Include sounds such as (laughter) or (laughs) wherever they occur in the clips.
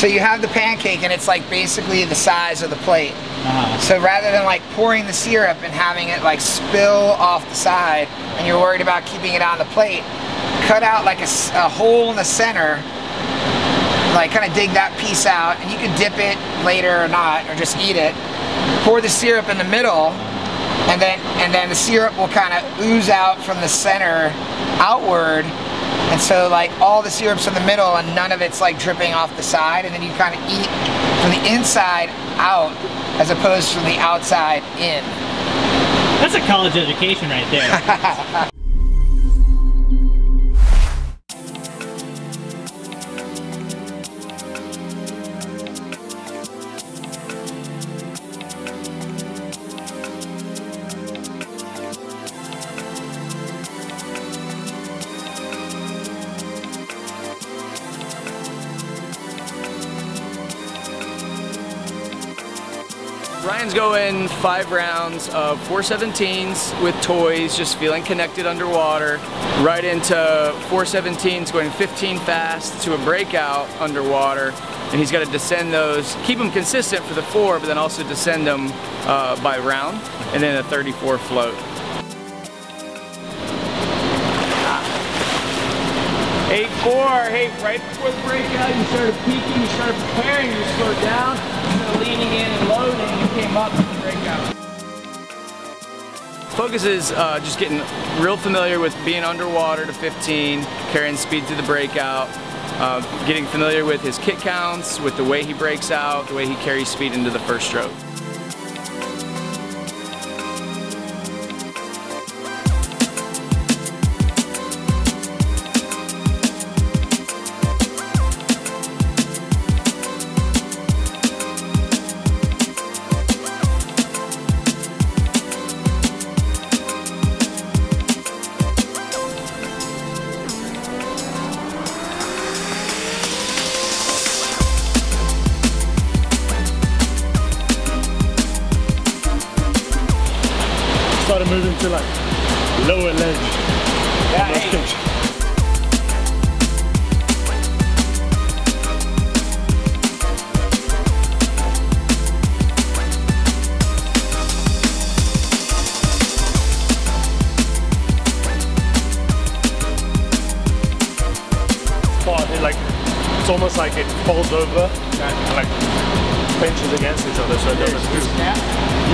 So you have the pancake and it's like basically the size of the plate. Uh-huh. So rather than like pouring the syrup and having it like spill off the side and you're worried about keeping it on the plate, cut out like a hole in the center, like kind of dig that piece out and you can dip it later or not or just eat it. Pour the syrup in the middle and then and then the syrup will kind of ooze out from the center outward and so like all the syrup's in the middle and none of it's like dripping off the side and then you kind of eat from the inside out as opposed from the outside in. That's a college education right there. (laughs) Ryan's going five rounds of 417s with toys, just feeling connected underwater, right into 417s going 15 fast to a breakout underwater. And he's got to descend those, keep them consistent for the four, but then also descend them uh, by round, and then a 34 float. Eight four, hey, right before the breakout, you started peaking, you started preparing, you slowed down, you started leaning in and loading, Focus is uh, just getting real familiar with being underwater to 15, carrying speed to the breakout, uh, getting familiar with his kick counts, with the way he breaks out, the way he carries speed into the first stroke. Started moving to like lower ledge. Yeah, Those hey, it like it's almost like it folds over and like pinches against each other so it doesn't move.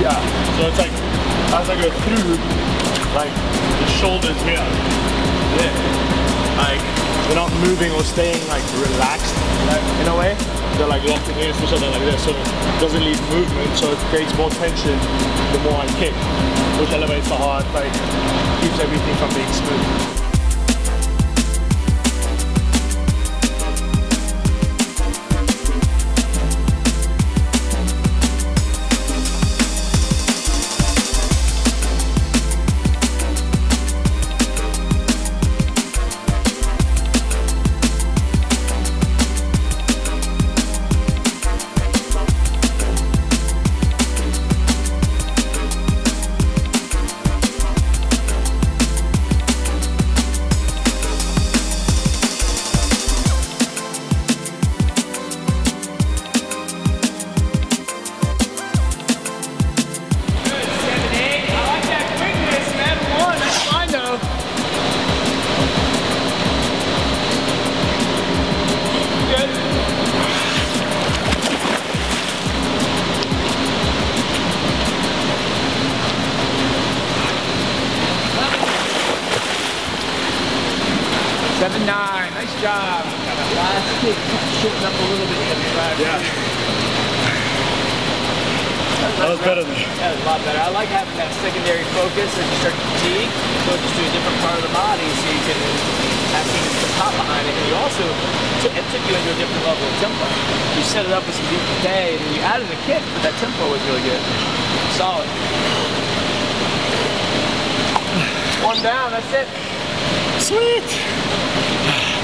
Yeah. So it's like as I go through, like the shoulders here, yeah, like they're not moving or staying like relaxed in a way. They're like locked against each other like this, so it doesn't leave movement, so it creates more tension the more I kick, which elevates the heart, like keeps everything from being smooth. Seven nine, nice job. Last kick shortened up a little bit. Yeah. That was better than That was a lot better. I like having that secondary focus as you start to fatigue, focus to a different part of the body so you can have things to pop behind it. And you also, it took you into a different level of tempo. You set it up with some DPK and then you added a kick, but that tempo was really good. Solid. One down, that's it. Sweet!